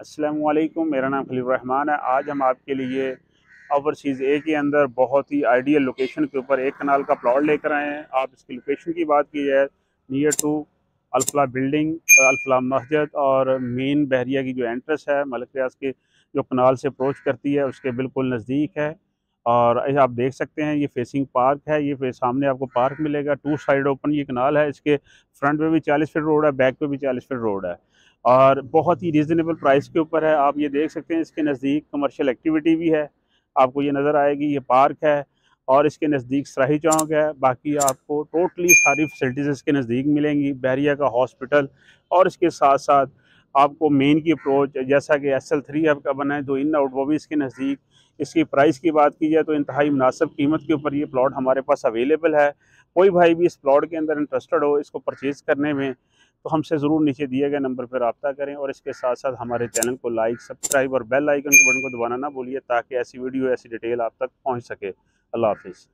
असलकुम मेरा नाम खलील रहमान है। आज हम आपके लिए ओवरसीज़ ए के अंदर बहुत ही आइडियल लोकेशन के ऊपर एक कनाल का प्लॉट लेकर आए हैं। आप इसकी लोकेशन की बात की जाए near to Alfala building Alfala मस्जिद और मेन बहरिया की जो एंट्रेस है, मलक रियाज के जो कनाल से अप्रोच करती है, उसके बिल्कुल नज़दीक है। और आप देख सकते हैं, ये फेसिंग पार्क है, ये सामने आपको पार्क मिलेगा टू साइड ओपन ये कनाल है, इसके फ्रंट पे भी 40 फीट रोड है बैक पे भी 40 फीट रोड है। और बहुत ही रीज़नेबल प्राइस के ऊपर है, आप ये देख सकते हैं, इसके नज़दीक कमर्शियल एक्टिविटी भी है, आपको ये नज़र आएगी, ये पार्क है और इसके नज़दीक सराही चौक है, बाकी आपको टोटली सारी फैसिलिटीज़ इसके नज़दीक मिलेंगी, बैरिया का हॉस्पिटल और इसके साथ साथ आपको मेन की अप्रोच जैसा कि एस एल थ्री आपका बना है, जो इन आउट भी इसके नज़दीक, इसकी प्राइस की बात की जाए तो इंतहाई मुनासब कीमत के ऊपर ये प्लॉट हमारे पास अवेलेबल है। कोई भाई भी इस प्लॉट के अंदर इंटरेस्टेड हो, इसको परचेज़ करने में तो हमसे ज़रूर नीचे दिए गए नंबर पर रबता करें और इसके साथ साथ हमारे चैनल को लाइक सब्सक्राइब और बेल आइकन के बटन को दबाना ना भूलिए, ताकि ऐसी वीडियो ऐसी डिटेल आप तक पहुँच सके। अल्लाह हाफिज़।